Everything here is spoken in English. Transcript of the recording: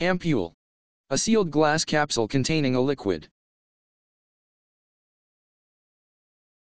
Ampule. A sealed glass capsule containing a liquid.